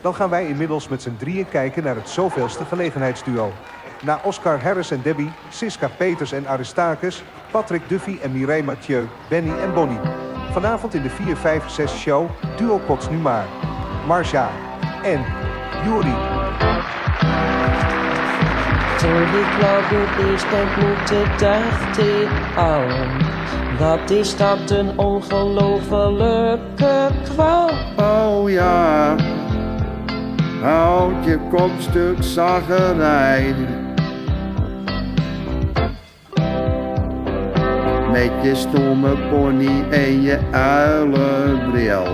Dan gaan wij inmiddels met z'n drieën kijken naar het zoveelste gelegenheidsduo. Na Oscar Harris en Debbie, Siska Peters en Aristarchus... Patrick Duffy en Mireille Mathieu, Benny en Bonnie. Vanavond in de 4-5-6 show Duo Kots Nu Maar. Marcia en Juri. Toen ik het eerst denk moeten dacht ik al Wat is dat een ongelofelijke kwal Oh ja, houd je kopstuk zaggerij. Met je stomme pony en je uilenbril.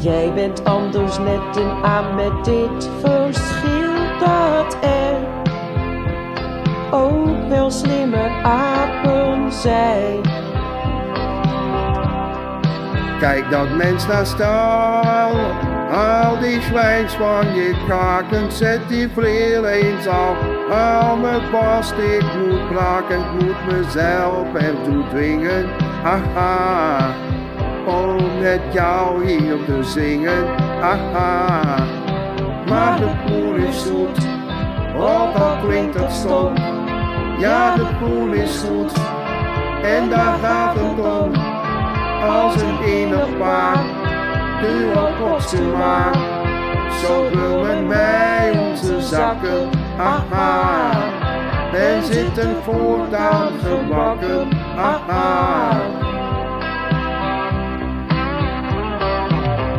Jij bent anders net een aan met dit verschil dat er ook wel slimme apen zijn. Kijk dat mens naar stal. Al die zwijns van je kaken, zet die vleer eens af. Al mijn past, ik moet braken, ik moet mezelf ertoe dwingen. Haha, om met jou hier te zingen. Haha, maar de poel is zoet, ook al klinkt het stom. Ja, de poel is goed, en daar gaat het om als een enig paar. Duo kosten maar, zo vullen wij onze zakken. Haha, en zitten voortaan gebakken. Haha.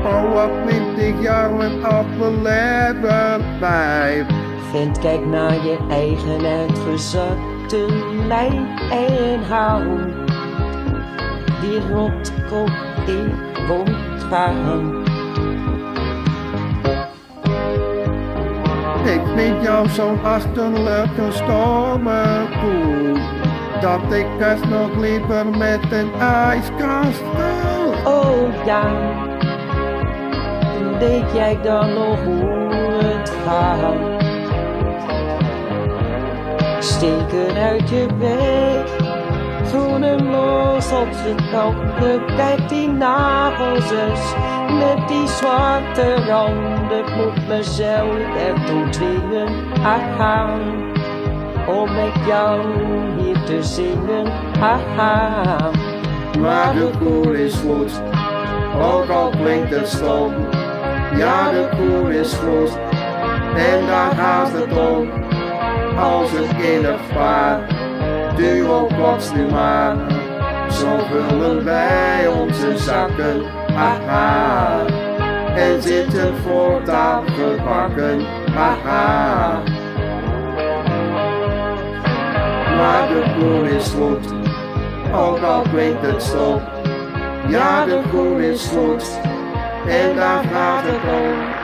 Oh, wat vind ik jou een appellever bij. Vent, kijk naar je eigen uitgezakte lijn en hou die rotkop die Ik vind jou zo'n achterlijke stomme koe. Dat ik het nog liever met een ijskast wil. Oh ja, weet jij dan nog hoe het gaat? Steken uit je weg, groene los op z'n tanden. Kijk die nagels met die zwarte randen. Ik moet mezelf ertoe dwingen, haha. Om met jou hier te zingen, haha. Maar de koer is goed, ook al klinkt het stom. Ja, de koer is goed, en daar gaat het om. Als een kinderpaard, plots nu maar. Zo vullen wij onze zakken, haha. En zitten voortaan gebakken, haha. Maar de koer is goed, ook al klinkt het stom. Ja, de koer is goed, en daar gaat het om.